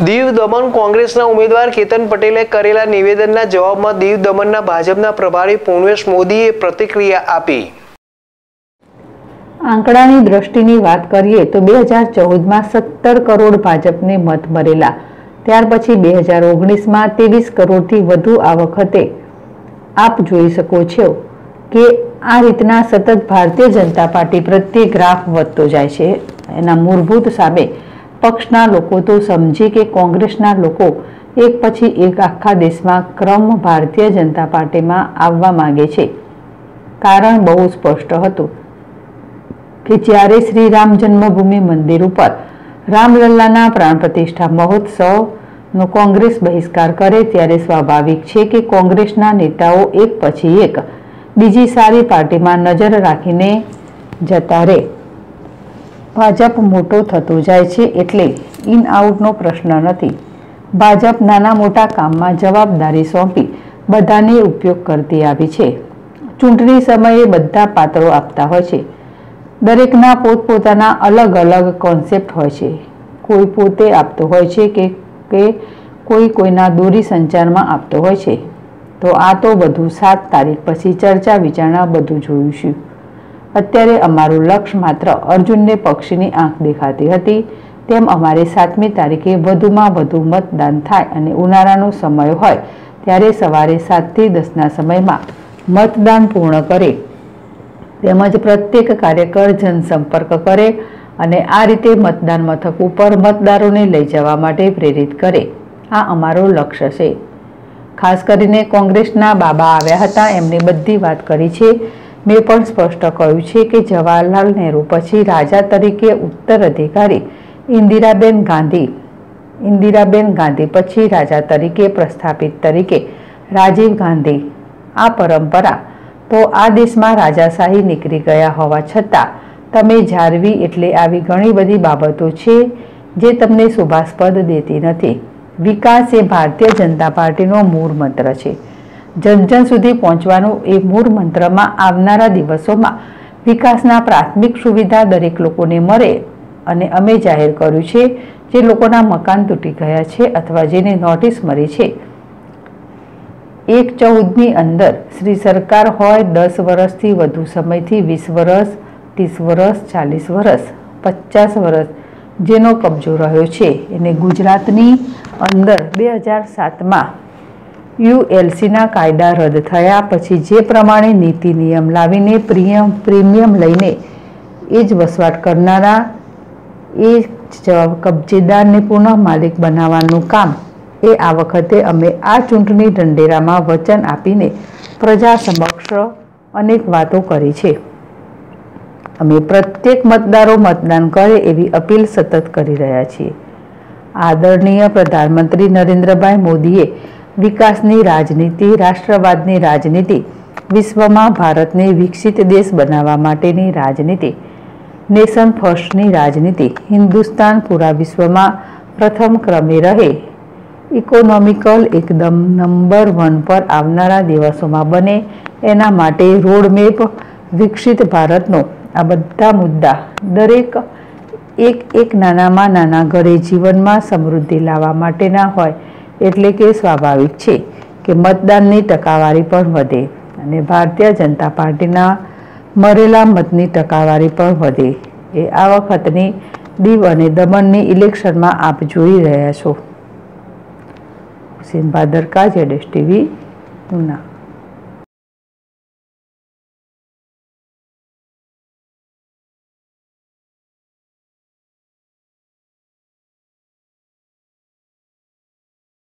દીવ દમણ કોંગ્રેસના ઉમેદવાર કેતન પટેલે કરેલા નિવેદનના જવાબમાં દીવ દમણના ભાજપના પ્રભારી પૂર્ણેશ મોદીએ પ્રતિક્રિયા આપી. આંકડાની દ્રષ્ટિની વાત કરીએ તો બે હજાર ચૌદમાં સત્તર કરોડ ભાજપને મત મળેલા ત્યાર પછી બે હજાર ઓગણીસમાં ત્રેવીસ કરોડથી વધુ આ વખતે આપ જોઈ શકો છો કે આ રીતના સતત ભારતીય જનતા પાર્ટી પ્રત્યે ગ્રાફ વધતો જાય છે. એના મૂળભૂત સામે પક્ષના લોકો તો સમજે કે કોંગ્રેસના લોકો એક પછી એક આખા દેશમાં ક્રમ ભારતીય જનતા પાર્ટીમાં આવવા માંગે છે. કારણ બહુ સ્પષ્ટ હતું કે જ્યારે શ્રી રામ જન્મભૂમિ મંદિર ઉપર રામલલ્લાના પ્રાણ પ્રતિષ્ઠા મહોત્સવનો કોંગ્રેસ બહિષ્કાર કરે ત્યારે સ્વાભાવિક છે કે કોંગ્રેસના નેતાઓ એક પછી એક બીજી સારી પાર્ટીમાં નજર રાખીને જતા રહે. ભાજપ મોટો થતો જાય છે એટલે ઇન આઉટનો પ્રશ્ન નથી. ભાજપ નાના મોટા કામમાં જવાબદારી સોંપી બધાને ઉપયોગ કરતી આવી છે. ચૂંટણી સમયે બધા પાત્રો આપતા હોય છે. દરેકના પોતપોતાના અલગ અલગ કોન્સેપ્ટ હોય છે. કોઈ પોતે આપતો હોય છે કે કે કોઈ કોઈના દોરી સંચારમાં આપતો હોય છે. તો આ તો બધું સાત તારીખ પછી ચર્ચા વિચારણા બધું જોઈશું અત્યારે અમારું લક્ષ્ય માત્ર અર્જુનને પક્ષીની આંખ દેખાતી હતી. તેમ અમારે સાતમી તારીખે વધુમાં વધુ મતદાન થાય અને ઉનાળાનો સમય હોય, ત્યારે સવારે સાતથી દસના સમયમાં મતદાન પૂર્ણ કરે. તેમજ પ્રત્યેક કાર્યકર જનસંપર્ક કરે અને આ રીતે મતદાન મથક ઉપર મતદારોને લઈ જવા માટે પ્રેરિત કરે. આ અમારો લક્ષ્ય છે. ખાસ કરીને કોંગ્રેસના બાબા આવ્યા હતા, એમની બધી વાત કરી છે. મેં પણ સ્પષ્ટ કહ્યું છે કે જવાહરલાલ નહેરુ પછી રાજા તરીકે ઉત્તરાધિકારી ઇન્દિરાબેન ગાંધી. ઇન્દિરાબેન ગાંધી પછી રાજા તરીકે પ્રસ્થાપિત તરીકે રાજીવ ગાંધી. આ પરંપરા તો આ દેશમાં રાજાશાહી નીકળી ગયા હોવા છતાં તમે જાળવી એટલે આવી ઘણી બધી બાબતો છે જે તમને શુભાસ્પદ દેતી નથી. વિકાસ એ ભારતીય જનતા પાર્ટીનો મૂળ મંત્ર છે. જન જન સુધી પહોંચવાનું એ મૂળ મંત્રમાં આવનારા દિવસોમાં વિકાસના પ્રાથમિક સુવિધા દરેક લોકોને મળે અને અમે જાહેર કર્યું છે જે લોકોના મકાન તૂટી ગયા છે અથવા જેને નોટિસ મળી છે. એક ચૌદની અંદર શ્રી સરકાર હોય દસ વર્ષથી વધુ સમયથી વીસ વર્ષ, ત્રીસ વર્ષ, ચાલીસ વર્ષ, પચાસ વર્ષ જેનો કબજો રહ્યો છે. એને ગુજરાતની અંદર બે હજાર સાતમાં યુએલસીના કાયદા રદ થયા પછી જે પ્રમાણે નીતિ નિયમ લાવીને પ્રિયમ પ્રીમિયમ લઈને એ જ વસવાટ કરનારા એ કબજેદારને પુનઃ માલિક બનાવવાનું કામ, એ આ વખતે અમે આ ચૂંટણી ઢંઢેરામાં વચન આપીને પ્રજા સમક્ષ અનેક વાતો કરી છે. અમે પ્રત્યેક મતદારો મતદાન કરે એવી અપીલ સતત કરી રહ્યા છીએ. આદરણીય પ્રધાનમંત્રી નરેન્દ્રભાઈ મોદીએ વિકાસની રાજનીતિ, રાષ્ટ્રવાદની રાજનીતિ, વિશ્વમાં ભારતને વિકસિત દેશ બનાવવા માટેની રાજનીતિ, નેશન ફર્સ્ટની રાજનીતિ, હિન્દુસ્તાન પૂરા વિશ્વમાં પ્રથમ ક્રમે રહે. ઇકોનોમિકલ એકદમ નંબર વન પર આવનારા દિવસોમાં બને એના માટે રોડમેપ વિકસિત ભારતનો આ બધા મુદ્દા દરેક એક એક નાનામાં નાના ઘરે જીવનમાં સમૃદ્ધિ લાવવા માટેના હોય એટલે કે સ્વાભાવિક છે કે મતદાનની ટકાવારી પણ વધે અને ભારતીય જનતા પાર્ટીના મરેલા મતની ટકાવારી પણ વધે. એ આ વખતની દીવ અને દમણની ઇલેક્શનમાં આપ જોઈ રહ્યા છો. હુસેન ભાદરકા, જેડેશ ટીવી, ઉના.